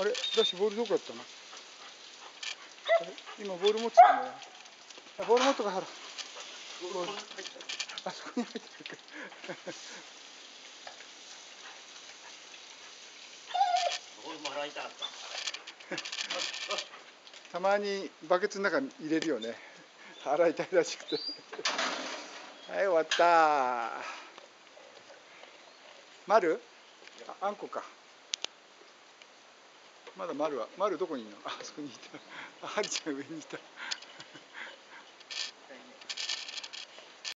あれ？ダッシュボールどこやったの？今ボール持ってたんだよ。あボール持っとかほらボール。あそこに入ってるか。たまにバケツの中に入れるよね。洗いたいらしくて。はい終わった。丸？ああんこかまだ丸は丸どこにいるの？あそこにいた。あはるちゃん上にいた。